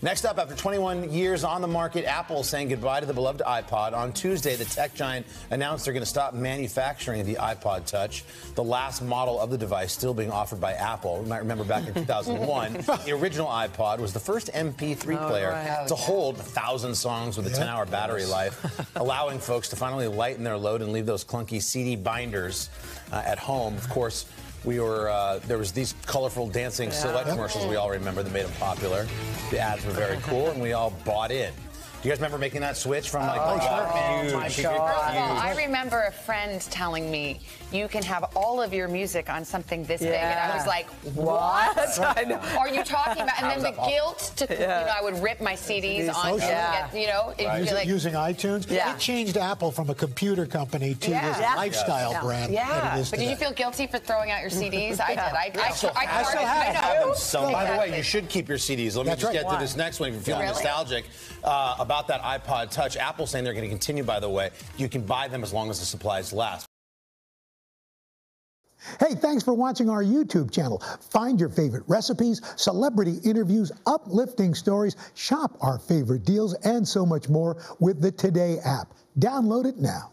Next up, after 21 years on the market, Apple saying goodbye to the beloved iPod. On Tuesday, the tech giant announced they're going to stop manufacturing the iPod Touch, the last model of the device still being offered by Apple. You might remember back in 2001, the original iPod was the first MP3 Oh, player right. to hold a thousand songs with a 10 hour battery life, allowing folks to finally lighten their load and leave those clunky CD binders uh, at home. Of course, we were uh, there was these colorful dancing silhouette commercials we all remember that made them popular. The ads were very cool, and we all bought in. Do you guys remember making that switch from like Oh, the sure. huge, Oh, my huge, God. Huge- I remember a friend telling me you can have all of your music on something this big, and I was like, "What? I. Are you talking about?" And then the guilt to, you know, I would rip my CDs on, Oh, sure. yeah. you know, it'd be Using, like, using iTunes. Yeah. It changed Apple from a computer company to Yeah. this Yeah. lifestyle Yeah. brand that yeah. it is But did you feel guilty for throwing out your CDs? I did. I, I, I, I still I, have, I know. them some. By the way, you should keep your CDs. Let me just get to this next one if you're feeling nostalgic uh, about that iPod Touch. Apple saying they're going to continue, by the way. You can buy them as long as the supplies last. Hey, thanks for watching our YouTube channel. Find your favorite recipes, celebrity interviews, uplifting stories, shop our favorite deals, and so much more with the Today app. Download it now.